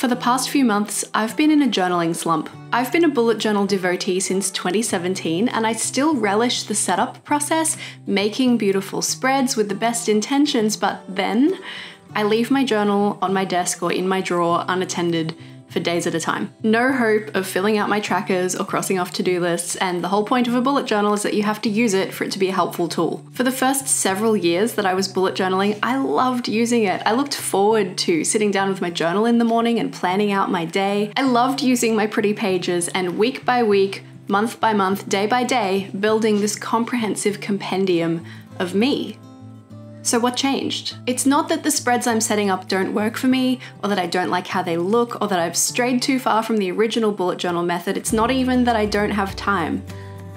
For the past few months, I've been in a journaling slump. I've been a bullet journal devotee since 2017, and I still relish the setup process, making beautiful spreads with the best intentions, but then I leave my journal on my desk or in my drawer unattended for days at a time. No hope of filling out my trackers or crossing off to do lists, and the whole point of a bullet journal is that you have to use it for it to be a helpful tool. For the first several years that I was bullet journaling, I loved using it. I looked forward to sitting down with my journal in the morning and planning out my day. I loved using my pretty pages, and week by week, month by month, day by day, building this comprehensive compendium of me. So, what changed? It's not that the spreads I'm setting up don't work for me, or that I don't like how they look, or that I've strayed too far from the original bullet journal method. It's not even that I don't have time.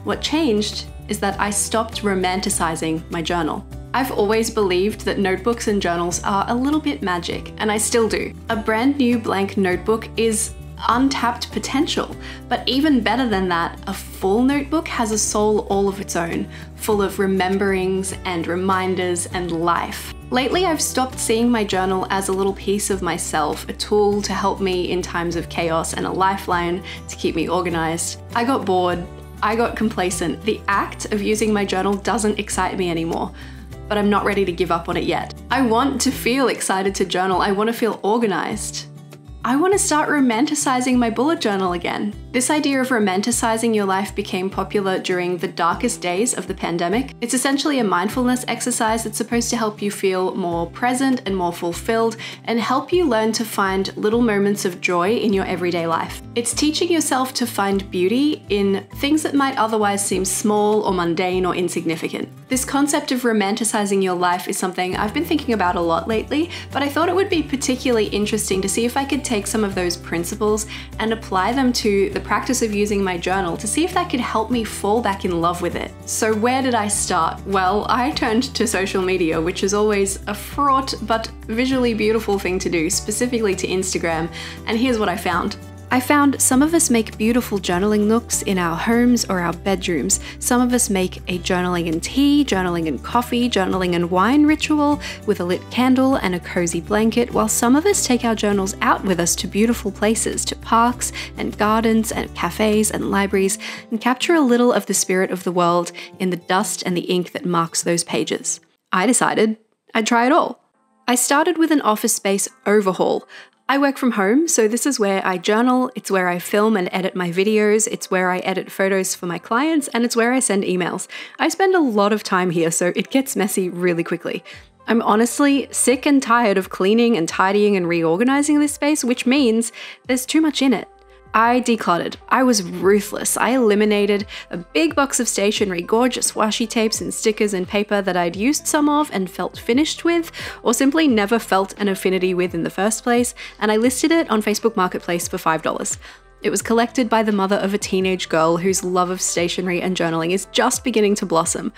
What changed is that I stopped romanticizing my journal. I've always believed that notebooks and journals are a little bit magic, and I still do. A brand new blank notebook is untapped potential. But even better than that, a full notebook has a soul all of its own, full of rememberings and reminders and life. Lately, I've stopped seeing my journal as a little piece of myself, a tool to help me in times of chaos and a lifeline to keep me organized. I got bored, I got complacent. The act of using my journal doesn't excite me anymore but I'm not ready to give up on it yet. I want to feel excited to journal. I want to feel organized. I want to start romanticizing my bullet journal again. This idea of romanticizing your life became popular during the darkest days of the pandemic. It's essentially a mindfulness exercise that's supposed to help you feel more present and more fulfilled and help you learn to find little moments of joy in your everyday life. It's teaching yourself to find beauty in things that might otherwise seem small or mundane or insignificant. This concept of romanticizing your life is something I've been thinking about a lot lately, but I thought it would be particularly interesting to see if I could take some of those principles and apply them to the practice of using my journal to see if that could help me fall back in love with it. So, where did I start? Well, I turned to social media, which is always a fraught but visually beautiful thing to do, specifically to Instagram, and here's what I found. I found some of us make beautiful journaling nooks in our homes or our bedrooms. Some of us make a journaling and tea, journaling and coffee, journaling and wine ritual with a lit candle and a cozy blanket, while some of us take our journals out with us to beautiful places, to parks and gardens and cafes and libraries, and capture a little of the spirit of the world in the dust and the ink that marks those pages. I decided I'd try it all. I started with an office space overhaul, I work from home, so this is where I journal, it's where I film and edit my videos, it's where I edit photos for my clients, and it's where I send emails. I spend a lot of time here, so it gets messy really quickly. I'm honestly sick and tired of cleaning and tidying and reorganizing this space, which means there's too much in it. I decluttered. I was ruthless. I eliminated a big box of stationery, gorgeous washi tapes and stickers and paper that I'd used some of and felt finished with, or simply never felt an affinity with in the first place, and I listed it on Facebook Marketplace for $5. It was collected by the mother of a teenage girl whose love of stationery and journaling is just beginning to blossom.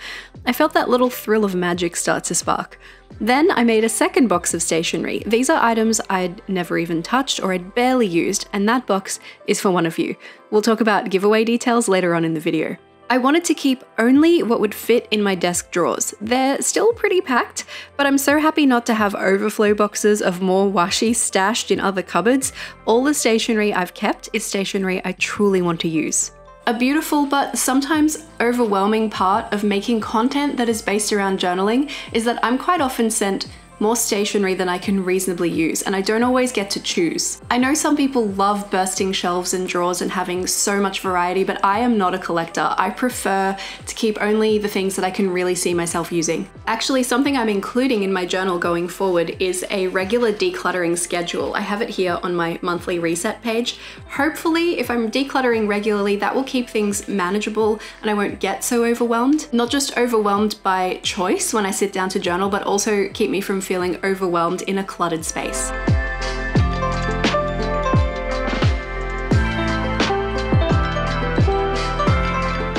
I felt that little thrill of magic start to spark. Then I made a second box of stationery. These are items I'd never even touched or I'd barely used, and that box is for one of you. We'll talk about giveaway details later on in the video. I wanted to keep only what would fit in my desk drawers. They're still pretty packed, but I'm so happy not to have overflow boxes of more washi stashed in other cupboards. All the stationery I've kept is stationery I truly want to use. A beautiful but sometimes overwhelming part of making content that is based around journaling is that I'm quite often sent more stationery than I can reasonably use, and I don't always get to choose. I know some people love bursting shelves and drawers and having so much variety, but I am not a collector. I prefer to keep only the things that I can really see myself using. Actually, something I'm including in my journal going forward is a regular decluttering schedule. I have it here on my monthly reset page. Hopefully, if I'm decluttering regularly, that will keep things manageable and I won't get so overwhelmed. Not just overwhelmed by choice when I sit down to journal, but also keep me from feeling overwhelmed in a cluttered space.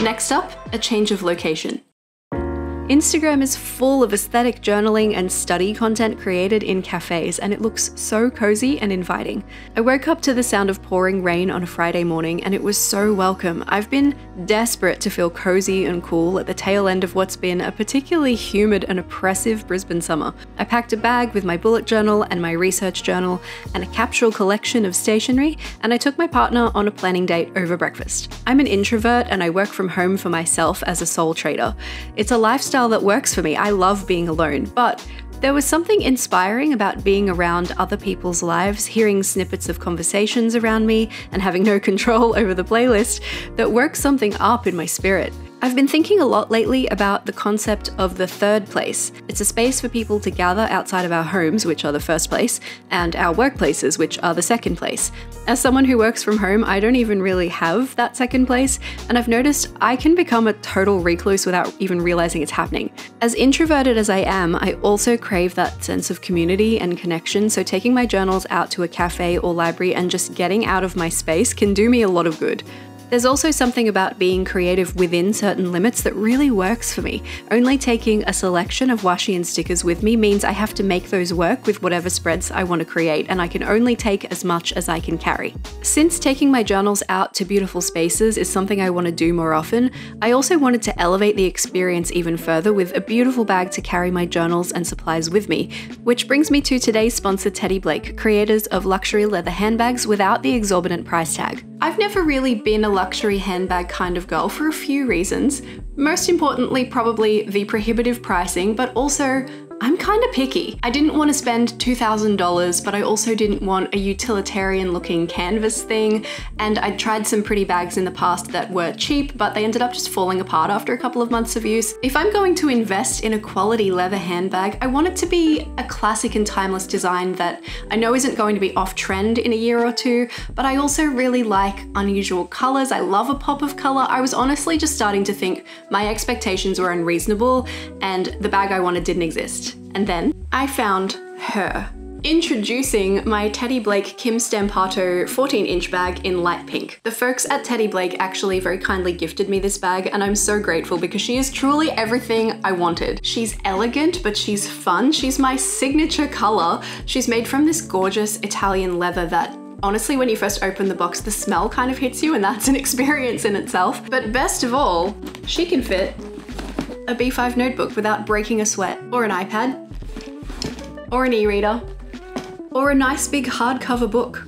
Next up, a change of location. Instagram is full of aesthetic journaling and study content created in cafes, and it looks so cozy and inviting. I woke up to the sound of pouring rain on a Friday morning, and it was so welcome. I've been desperate to feel cozy and cool at the tail end of what's been a particularly humid and oppressive Brisbane summer. I packed a bag with my bullet journal and my research journal and a capsule collection of stationery, and I took my partner on a planning date over breakfast. I'm an introvert and I work from home for myself as a sole trader. It's a lifestyle lifestyle that works for me. I love being alone, but there was something inspiring about being around other people's lives, hearing snippets of conversations around me, and having no control over the playlist that worked something up in my spirit. I've been thinking a lot lately about the concept of the third place. It's a space for people to gather outside of our homes, which are the first place, and our workplaces, which are the second place. As someone who works from home, I don't even really have that second place, and I've noticed I can become a total recluse without even realizing it's happening. As introverted as I am, I also crave that sense of community and connection, so taking my journals out to a cafe or library and just getting out of my space can do me a lot of good. There's also something about being creative within certain limits that really works for me. Only taking a selection of washi and stickers with me means I have to make those work with whatever spreads I want to create, and I can only take as much as I can carry. Since taking my journals out to beautiful spaces is something I want to do more often, I also wanted to elevate the experience even further with a beautiful bag to carry my journals and supplies with me, which brings me to today's sponsor Teddy Blake, creators of luxury leather handbags without the exorbitant price tag. I've never really been a luxury handbag kind of girl for a few reasons. Most importantly, probably the prohibitive pricing, but also I'm kind of picky. I didn't want to spend $2,000, but I also didn't want a utilitarian looking canvas thing. And I'd tried some pretty bags in the past that were cheap, but they ended up just falling apart after a couple of months of use. If I'm going to invest in a quality leather handbag, I want it to be a classic and timeless design that I know isn't going to be off trend in a year or two, but I also really like unusual colors. I love a pop of color. I was honestly just starting to think my expectations were unreasonable and the bag I wanted didn't exist. And then I found her. Introducing my Teddy Blake Kim Stampato 14 inch bag in light pink. The folks at Teddy Blake actually very kindly gifted me this bag and I'm so grateful because she is truly everything I wanted. She's elegant, but she's fun. She's my signature color. She's made from this gorgeous Italian leather that Honestly, when you first open the box, the smell kind of hits you and that's an experience in itself. But best of all, she can fit a B5 notebook without breaking a sweat, or an iPad, or an e-reader, or a nice big hardcover book.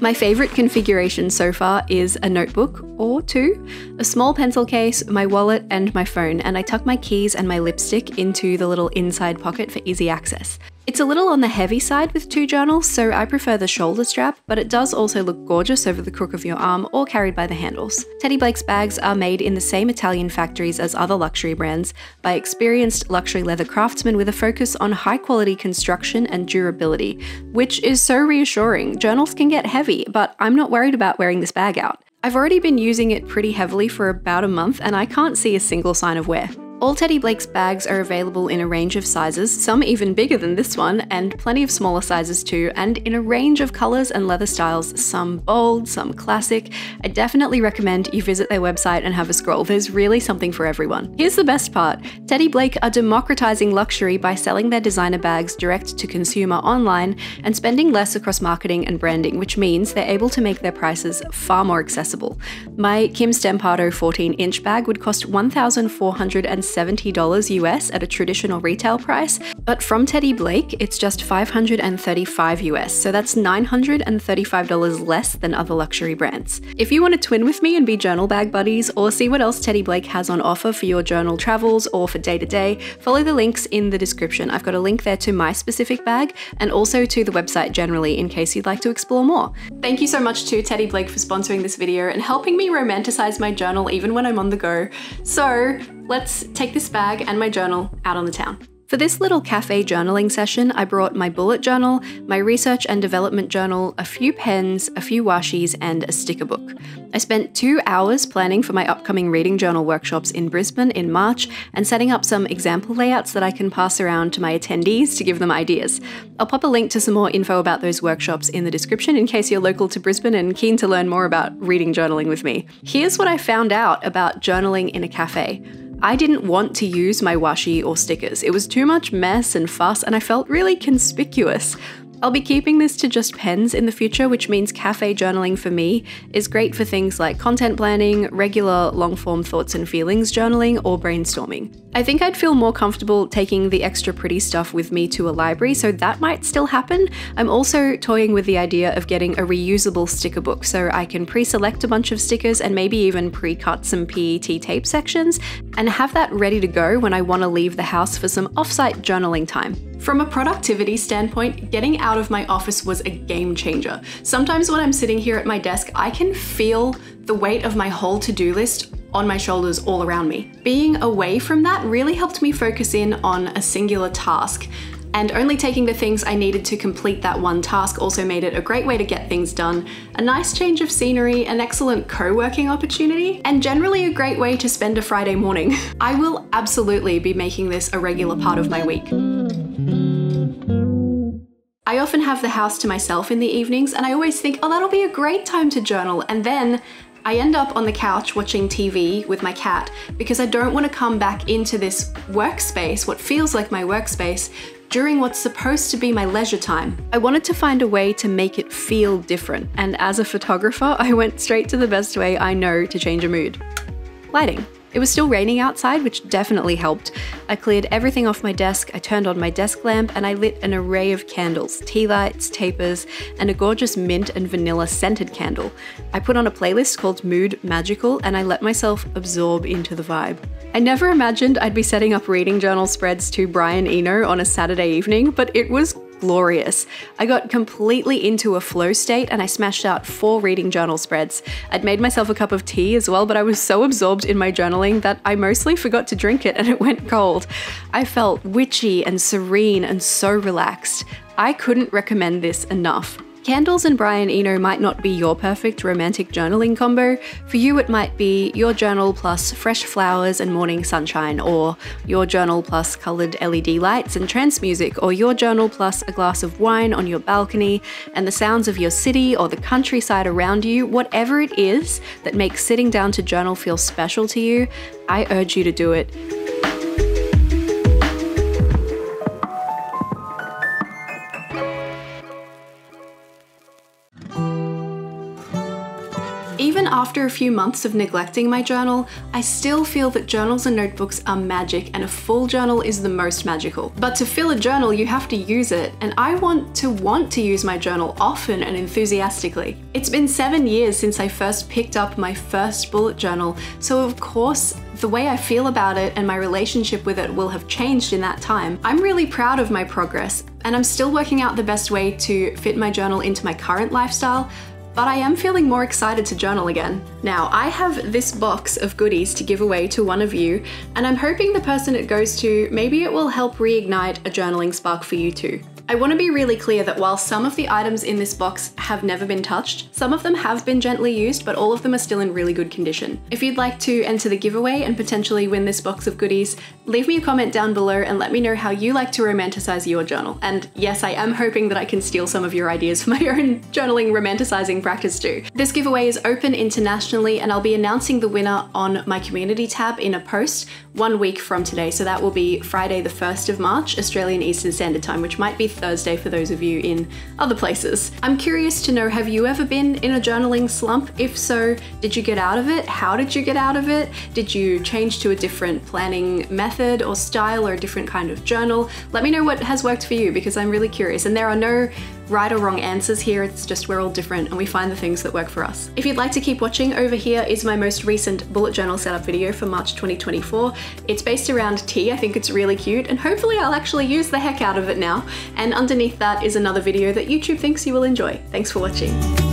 My favourite configuration so far is a notebook or two, a small pencil case, my wallet, and my phone, and I tuck my keys and my lipstick into the little inside pocket for easy access. It's a little on the heavy side with two journals, so I prefer the shoulder strap, but it does also look gorgeous over the crook of your arm or carried by the handles. Teddy Blake's bags are made in the same Italian factories as other luxury brands by experienced luxury leather craftsmen with a focus on high quality construction and durability, which is so reassuring. Journals can get heavy, but I'm not worried about wearing this bag out. I've already been using it pretty heavily for about a month and I can't see a single sign of wear. All Teddy Blake's bags are available in a range of sizes, some even bigger than this one, and plenty of smaller sizes too, and in a range of colours and leather styles, some bold, some classic. I definitely recommend you visit their website and have a scroll, there's really something for everyone. Here's the best part Teddy Blake are democratising luxury by selling their designer bags direct to consumer online and spending less across marketing and branding, which means they're able to make their prices far more accessible. My Kim Stampato 14 inch bag would cost 1,400 $70 US at a traditional retail price, but from Teddy Blake, it's just 535 US, so that's $935 less than other luxury brands. If you want to twin with me and be journal bag buddies, or see what else Teddy Blake has on offer for your journal travels or for day to day, follow the links in the description. I've got a link there to my specific bag and also to the website generally in case you'd like to explore more. Thank you so much to Teddy Blake for sponsoring this video and helping me romanticize my journal even when I'm on the go. So, let's take this bag and my journal out on the town. For this little cafe journaling session, I brought my bullet journal, my research and development journal, a few pens, a few washis, and a sticker book. I spent two hours planning for my upcoming reading journal workshops in Brisbane in March and setting up some example layouts that I can pass around to my attendees to give them ideas. I'll pop a link to some more info about those workshops in the description in case you're local to Brisbane and keen to learn more about reading journaling with me. Here's what I found out about journaling in a cafe. I didn't want to use my washi or stickers. It was too much mess and fuss, and I felt really conspicuous. I'll be keeping this to just pens in the future, which means cafe journaling for me is great for things like content planning, regular long form thoughts and feelings journaling, or brainstorming. I think I'd feel more comfortable taking the extra pretty stuff with me to a library, so that might still happen. I'm also toying with the idea of getting a reusable sticker book so I can pre select a bunch of stickers and maybe even pre cut some PET tape sections and have that ready to go when I want to leave the house for some offsite journaling time. From a productivity standpoint, getting out of my office was a game changer. Sometimes when I'm sitting here at my desk, I can feel the weight of my whole to do list on my shoulders all around me. Being away from that really helped me focus in on a singular task and only taking the things I needed to complete that one task also made it a great way to get things done, a nice change of scenery, an excellent co-working opportunity, and generally a great way to spend a Friday morning. I will absolutely be making this a regular part of my week. I often have the house to myself in the evenings and I always think, oh, that'll be a great time to journal. And then I end up on the couch watching TV with my cat because I don't want to come back into this workspace, what feels like my workspace, during what's supposed to be my leisure time. I wanted to find a way to make it feel different, and as a photographer, I went straight to the best way I know to change a mood lighting. It was still raining outside, which definitely helped. I cleared everything off my desk, I turned on my desk lamp, and I lit an array of candles tea lights, tapers, and a gorgeous mint and vanilla scented candle. I put on a playlist called Mood Magical, and I let myself absorb into the vibe. I never imagined I'd be setting up reading journal spreads to Brian Eno on a Saturday evening, but it was glorious. I got completely into a flow state and I smashed out four reading journal spreads. I'd made myself a cup of tea as well, but I was so absorbed in my journaling that I mostly forgot to drink it and it went cold. I felt witchy and serene and so relaxed. I couldn't recommend this enough. Candles and Brian Eno might not be your perfect romantic journaling combo. For you, it might be your journal plus fresh flowers and morning sunshine, or your journal plus coloured LED lights and trance music, or your journal plus a glass of wine on your balcony and the sounds of your city or the countryside around you. Whatever it is that makes sitting down to journal feel special to you, I urge you to do it. After a few months of neglecting my journal, I still feel that journals and notebooks are magic and a full journal is the most magical. But to fill a journal, you have to use it, and I want to want to use my journal often and enthusiastically. It's been seven years since I first picked up my first bullet journal, so of course, the way I feel about it and my relationship with it will have changed in that time. I'm really proud of my progress, and I'm still working out the best way to fit my journal into my current lifestyle, but I am feeling more excited to journal again. Now, I have this box of goodies to give away to one of you, and I'm hoping the person it goes to, maybe it will help reignite a journaling spark for you too. I want to be really clear that while some of the items in this box have never been touched, some of them have been gently used, but all of them are still in really good condition. If you'd like to enter the giveaway and potentially win this box of goodies, leave me a comment down below and let me know how you like to romanticize your journal. And yes, I am hoping that I can steal some of your ideas for my own journaling romanticizing practice too. This giveaway is open internationally and I'll be announcing the winner on my community tab in a post one week from today. So that will be Friday the 1st of March, Australian Eastern Standard Time, which might be Thursday for those of you in other places. I'm curious to know, have you ever been in a journaling slump? If so, did you get out of it? How did you get out of it? Did you change to a different planning method or style or a different kind of journal? Let me know what has worked for you because I'm really curious. And there are no right or wrong answers here, it's just we're all different and we find the things that work for us. If you'd like to keep watching, over here is my most recent bullet journal setup video for March 2024. It's based around tea, I think it's really cute, and hopefully I'll actually use the heck out of it now. And underneath that is another video that YouTube thinks you will enjoy. Thanks for watching.